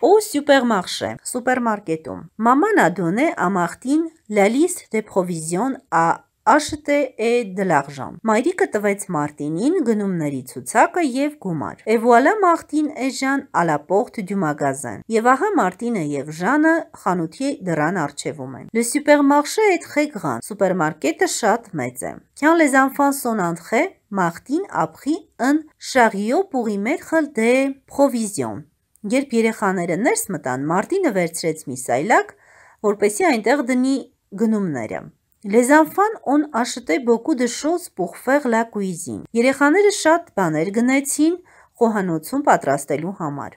Au supermarché, սուպերմարկետում։ Maman a donné à Martine la liste des provisions à acheter et de l'argent։ Մայրիկը տվեց Մարտինին գնումների ցուցակը եւ գումար։ Et voilà Martine et Jeanne à la porte du magasin։ Եվ ահա Մարտինը եւ Ժանը խանութի դռան առջևում են։ Le supermarché est très grand։ Սուպերմարկետը շատ մեծ է։ Quand les enfants sont entrés, Martine a pris un chariot pour y mettre des provisions։ Երբ երեխաները ներս մտան, Մարտինը վերցրեց մի սայլակ, որպեսի այնտեղ դնի գնումները։ beaucoup de choses pour faire la cuisine։ Երեխաները շատ բաներ գնեցին խոհանոցում պատրաստելու համար։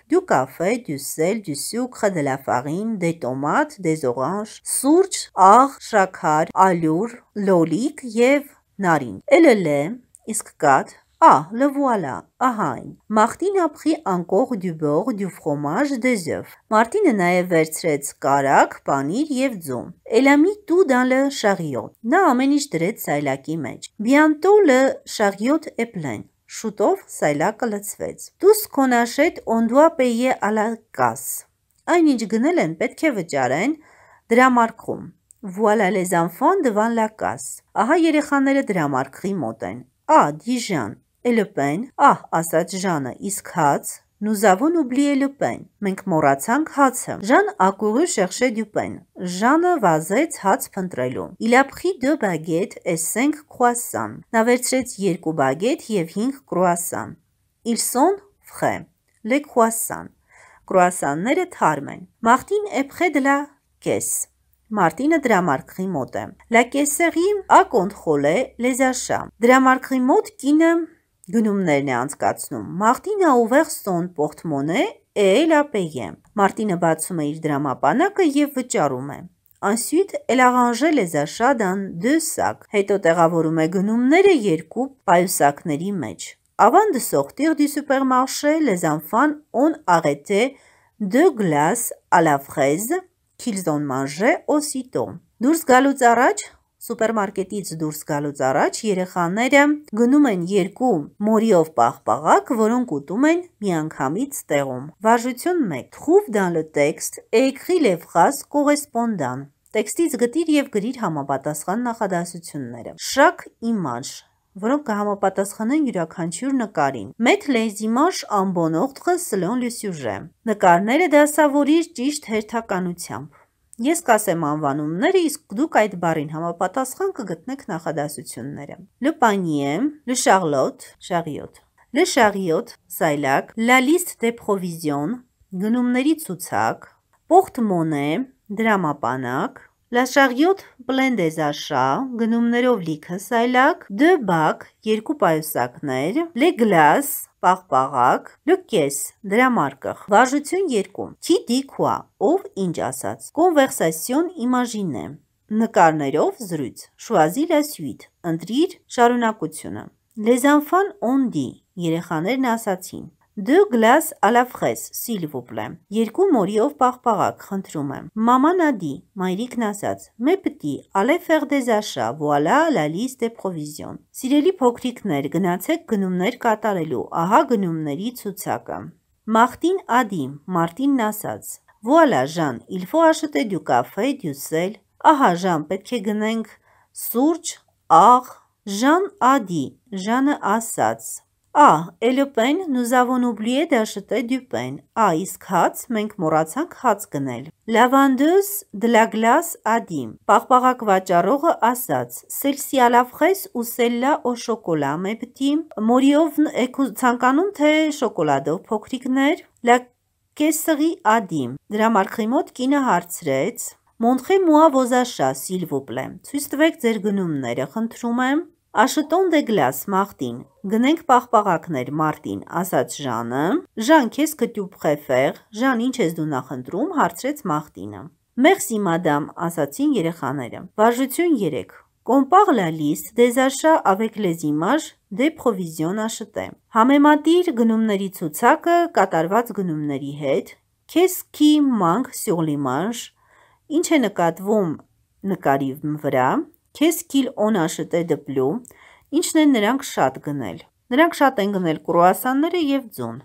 du sucre, de la farine, des tomates, des oranges, սուրճ, աղ, շաքար, ալյուր, լոլիկ եւ նարին։ lait, իսկ կաթ, Ah, le voilà, ահա այն։ encore du beurre, du fromage, des œufs։ Մարտինը նաև վերցրեց կարագ, պանիր եւ ձու։ Elle a mis tout dans le chariot։ Նա ամեն ինչ դրեց սայլակի մեջ։ Bientôt le chariot est plein։ Շուտով սայլակը լցվեց։ qu'on achète, on doit payer à la casse։ Այնինչ գնել են, պետք է վճարեն դրամարկղում։ Voilà les enfants devant la casse։ Ահա երեխաները դրամարկղի մոտ են։ Ah, dit Pain, ահ, ասաց Ժանը, իսկ հաց, avons oublié le pain։ Մենք մոռացանք հացը։ couru chercher du pain։ Ժանը վազեց հաց փնտրելու։ a pris deux baguettes et cinq croissants։ Նա վերցրեց երկու բագետ եւ 5 կրուասան։ Ils sont frais։ Les croissants։ Կրուասանները թարմ են։ est près de la caisse։ Մարտինը դրամարկղի մոտ է։ caisserie a contrôlé les achats։ Դրամարկղի մոտ կինը գնումներն է անցկացնում։ Մարտինը ուվեր son porte-monnaie et l'a payé։ Մարտինը բացում է իր դրամապանակը եւ վճարում է։ achats dans deux sacs։ Հետո տեղավորում է գնումները երկու պայուսակների մեջ։ les enfants ont arrêté deux glaces à la fraise qu'ils ont mangé aussitôt։ Դուրս գալուց առաջ Սուպերմարկետից դուրս գալուց առաջ երեխաները գնում են երկու մորիով պաղպաղակ, որոնք ուտում են միանգամից տեղում։ Վարժություն 1. Trouve dans le texte et écris les phrases correspondantes։ Տեքստից գտիր եւ գրիր համապատասխան նախադասությունները։ Chaque image որոնք կհամապատասխանեն յուրաքանչյուր նկարին։ bon ordre selon le sujet։ Նկարները դասավորիր ճիշտ հերթականությամբ։ Ես կասեմ անվանումները, իսկ դուք այդ բառին համապատասխան կգտնեք նախադասությունները։ Le panier, le charlotte, chariot։ Le chariot, սայլակ, la liste des provisions, գնումների ցուցակ, porte-monnaie, դրամապանակ, Des achats, գնումներով լիքը սայլակ, de bac, երկու պայուսակներ, glaces, պաղպաղակ, caisse, դրամարկղ, վարժություն 2, qui dit quoi, ով ինչ ասաց, conversation imagine, նկարներով զրույց, la suite, ընտրիր շարունակությունը, ont dit, երեխաներն ասացին, Fraise, s'il vous plaît։ Երկու մորիով պաղպաղակ, խնդրում եմ։ a dit, մայրիկն ասաց, faire des achats, voilà la liste des provisions։ Սիրելի փոքրիկներ, գնացեք գնումներ կատարելու, ահա գնումների ցուցակը։ a dit, Մարտինն ասաց, il faut acheter du café, du sel։ Ահա Ժան, պետք է գնենք սուրճ, աղ։ a dit, Ժանը ասաց, Pain, nous avons oublié d'acheter du pain։ Ah, իսկ հաց, մենք մոռացանք հաց գնել։ glace a dit։ Պաղպաղակ վաճառողը ասաց. Ou celle-là au chocolat, mes petits։ Մորիով եք ցանկանում թե շոկոլադով, փոքրիկներ։ caisserie a dit։ Դրամարկղի մոտ կինը հարցրեց. Achats, s'il vous plaît։ Ցույց տվեք ձեր գնումները, խնդրում եմ։ Աշտոն դե գլաս Մարտին, գնենք պաղպաղակներ Մարտին, ասաց Ժանը։ Ժան, քեզ կտու պրեֆեր, Ժան, ինչ ես դու նախընտրում, հարցրեց Մարտինը։ Մերսի մադամ, ասացին երեխաները։ Վարժություն 3. Compare la liste des achats avec les images des provisions acheté։ Համեմատիր գնումների ցուցակը կատարված գնումների հետ։ Qu'est-ce qui manque sur l'image։ Ինչ է նկատվում նկարի վրա։ Qu'ils ont acheté de plus։ Ինչն են նրանք շատ գնել։ Նրանք շատ են գնել կրուասանները եւ ձուն։